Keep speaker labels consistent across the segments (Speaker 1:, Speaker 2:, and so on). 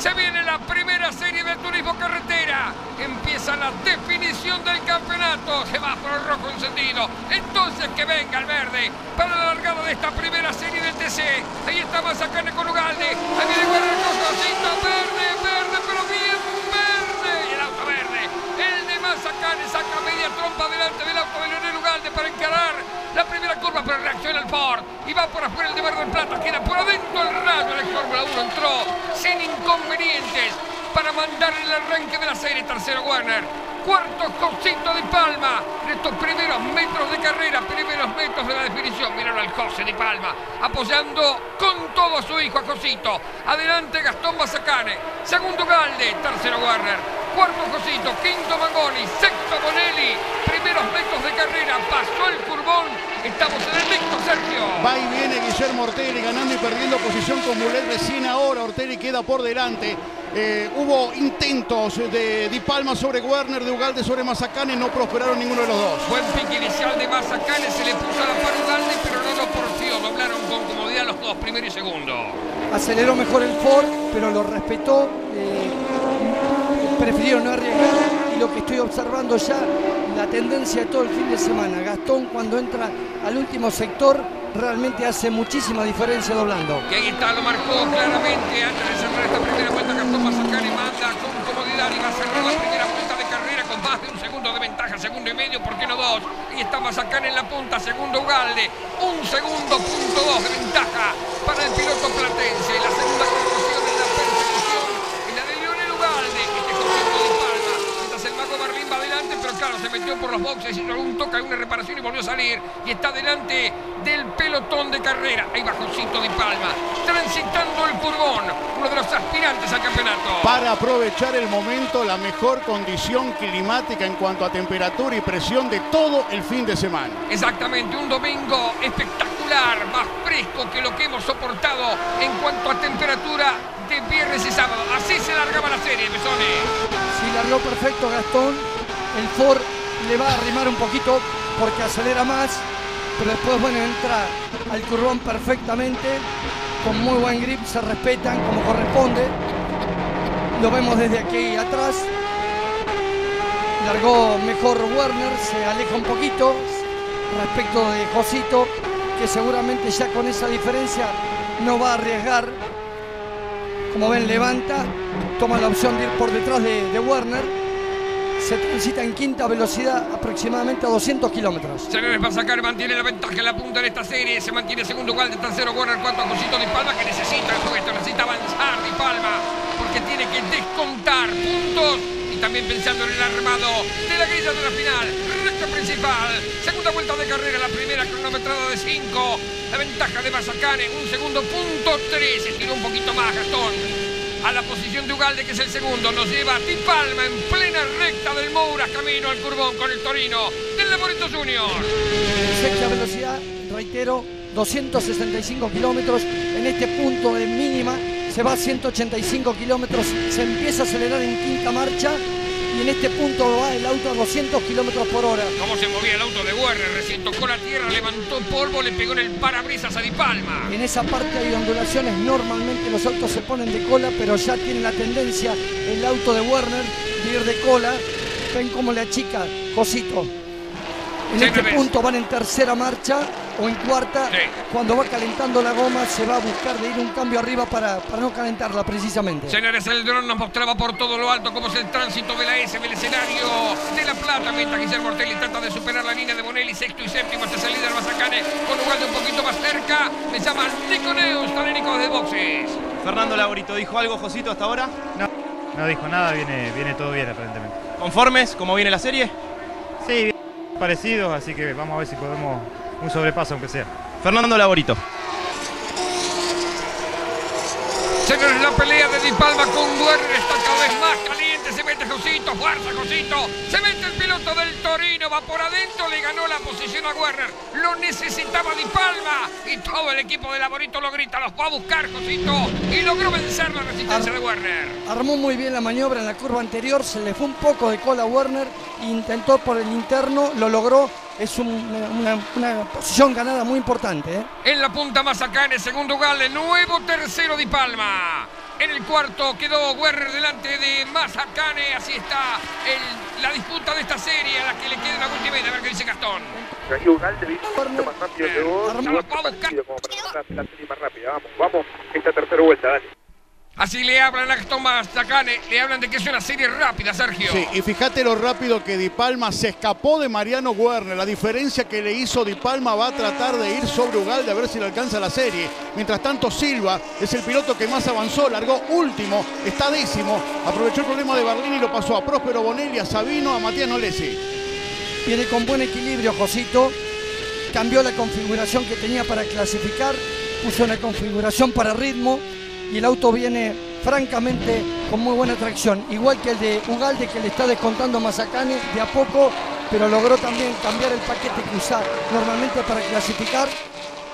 Speaker 1: Se viene la primera serie del turismo carretera. Empieza la definición del campeonato. Se va por el rojo encendido. Entonces que venga el verde para la largada de esta primera serie del TC. Ahí está Mazacane con Ugalde. Ahí viene con verde, verde, pero bien verde. Y el auto verde. El de Mazacane saca media trompa delante del auto de Leonel Ugalde para encarar la primera curva, pero reacciona el Ford. Y va por afuera el de Verde Plata. Queda por adentro el rayo. El Fórmula 1 entró inconvenientes para mandar el arranque de la serie. Tercero Warner. Cuarto Josito de Palma. En estos primeros metros de carrera, primeros metros de la definición. Miraron al José de Palma. Apoyando con todo a su hijo, a Josito. Adelante Gastón Bazacane. Segundo Galde. Tercero Warner. Cuarto Josito. Quinto Mangoni. Sexto Bonelli. Primeros metros de carrera. Pasó el curbón. Estamos en el mixto, Sergio.
Speaker 2: Va y viene Guillermo Ortelli ganando y perdiendo posición con Mulet recién ahora. Ortelli queda por delante. Eh, hubo intentos de Di Palma sobre Werner, de Ugalde sobre Mazacane, no prosperaron ninguno de los dos.
Speaker 1: Buen pique inicial de Mazacane, se le puso a la par Ugalde, pero no lo porció. Doblaron con comodidad los dos, primero y segundo.
Speaker 3: Aceleró mejor el Ford, pero lo respetó. Eh, prefirió no arriesgar lo que estoy observando ya, la tendencia de todo el fin de semana. Gastón cuando entra al último sector realmente hace muchísima diferencia doblando.
Speaker 1: Y ahí está, lo marcó claramente antes de cerrar esta primera vuelta. Gastón Mazacane manda con comodidad y va a cerrar la primera vuelta de carrera con más de un segundo de ventaja, segundo y medio, ¿por qué no dos? Y está Mazacane en la punta, segundo Ugalde, un segundo, punto dos de ventaja para el piloto platense. Y la segunda colocación en la persecución y la de Leonel Ugalde, este Josito de Palma. Mientras el mago Barlín va adelante, pero claro, se metió por los boxes, hizo algún toque, alguna reparación y volvió a salir. Y está delante del pelotón de carrera. Ahí va Josito de Palma, transitando el curvón, uno de los aspirantes al campeonato.
Speaker 2: Para aprovechar el momento, la mejor condición climática en cuanto a temperatura y presión de todo el fin de semana.
Speaker 1: Exactamente, un domingo espectacular, más fresco que lo que hemos soportado en cuanto a temperatura de viernes y sábado. Así se largaba la serie, Besone.
Speaker 3: Si largó perfecto Gastón, el Ford le va a arrimar un poquito porque acelera más, pero después, bueno, entra al curvón perfectamente, con muy buen grip, se respetan como corresponde. Lo vemos desde aquí atrás. Largó mejor Werner, se aleja un poquito respecto de Josito, que seguramente ya con esa diferencia no va a arriesgar. Como ven, levanta, toma la opción de ir por detrás de, de Werner se transita en quinta velocidad aproximadamente a 200 kilómetros.
Speaker 1: Señores, va a mantiene la ventaja en la punta de esta serie. Se mantiene segundo lugar de tercero Warner, cuarto Josito Di Palma, que necesita el juego, necesita avanzar Di Palma, porque tiene que descontar puntos. Y también pensando en el armado de la grilla de la final. Recta principal, segunda vuelta de carrera, la primera cronometrada de 5. La ventaja de Mazacane, un segundo punto 3. Estiró un poquito más Gastón a la posición de Ugalde, que es el segundo. Nos lleva Di Palma en plena recta del Moura, camino al curvón con el Torino del Laborito Junior.
Speaker 3: Sexta velocidad, reitero, 265 kilómetros. En este punto de mínima se va a 185 kilómetros, se empieza a acelerar en quinta marcha y en este punto va el auto a 200 kilómetros por hora.
Speaker 1: ¿Cómo se movía el auto de Werner? Recién tocó la tierra, levantó polvo, le pegó en el parabrisas a Di Palma.
Speaker 3: En esa parte hay ondulaciones, normalmente los autos se ponen de cola, pero ya tiene la tendencia el auto de Werner de ir de cola. Ven cómo le achica Josito. En este punto van en tercera marcha o en cuarta.
Speaker 1: Sí.
Speaker 3: Cuando va calentando la goma se va a buscar de ir un cambio arriba para, para no calentarla precisamente.
Speaker 1: Señores, el dron nos mostraba por todo lo alto cómo es el tránsito de la S en el escenario de La Plata. Mientras Guillermo Ortelli trata de superar la línea de Bonelli, sexto y séptimo. Esta salida del Mazacane con Ugalde un poquito más cerca. Me llaman Nico Neus, de boxes.
Speaker 4: Fernando Laborito, ¿dijo algo Josito hasta ahora?
Speaker 5: No, no dijo nada, viene, viene todo bien aparentemente.
Speaker 4: ¿Conformes? ¿Cómo viene la serie?
Speaker 5: Sí, bien parecidos, así que vamos a ver si podemos un sobrepaso aunque sea.
Speaker 4: Fernando Laborito.
Speaker 1: Señores, la pelea de Di Palma con Werner está cada vez más caliente. Se mete Josito, fuerza Josito. Se mete el piloto del Torino, va por adentro, le ganó la posición a Werner. Lo necesitaba Di Palma y todo el equipo de Laborito lo grita. Los va a buscar Josito y logró vencer la resistencia de Werner.
Speaker 3: Armó muy bien la maniobra en la curva anterior, se le fue un poco de cola a Werner, intentó por el interno, lo logró. Es un- una, una posición ganada muy importante. ¿eh?
Speaker 1: En la punta más acá en el segundo Gale, nuevo tercero Di Palma. En el cuarto quedó Werner delante de Mazacane. Así está el- la disputa de esta serie a la que le queda la última a ver qué dice Gastón.
Speaker 6: Más rápido que vos,
Speaker 1: Vamos,
Speaker 6: parecido como para sacar la serie más rápida. Vamos, vamos, esta tercera vuelta, dale.
Speaker 1: Así le hablan a Gastón Mazacane. Le hablan de que es una serie rápida, Sergio.
Speaker 2: Sí, y fíjate lo rápido que Di Palma se escapó de Mariano Werner. La diferencia que le hizo Di Palma va a tratar de ir sobre Ugalde a ver si le alcanza la serie. Mientras tanto, Silva es el piloto que más avanzó, largó último, está décimo. Aprovechó el problema de Barlini y lo pasó a Próspero Bonelli, a Sabino, a Matías Nolesi.
Speaker 3: Viene con buen equilibrio Josito. Cambió la configuración que tenía para clasificar. Puso una configuración para ritmo. Y el auto viene francamente con muy buena tracción. Igual que el de Ugalde que le está descontando Mazacane de a poco. Pero logró también cambiar el paquete que usa normalmente para clasificar.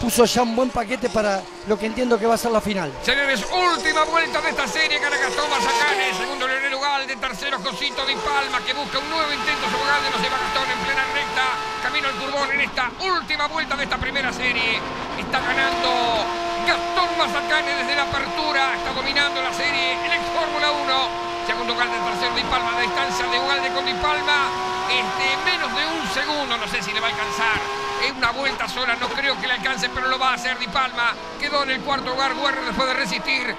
Speaker 3: Puso ya un buen paquete para lo que entiendo que va a ser la final.
Speaker 1: Señores, última vuelta de esta serie. Gana Gastón Mazacane. Segundo Leonel Ugalde. Tercero Josito Di Palma que busca un nuevo intento sobre Ugalde. Nos lleva Gastón en plena recta. Camino al curbón en esta última vuelta de esta primera serie. Está ganando Gastón Mazacane desde la apertura. Está dominando la serie. El ex Fórmula 1. Segundo Ugalde, tercero Di Palma. La distancia de Ugalde con Di Palma es de menos de un segundo. No sé si le va a alcanzar. Es una vuelta sola. No creo que le alcance, pero lo va a hacer Di Palma. Quedó en el cuarto lugar. Werner después de resistir.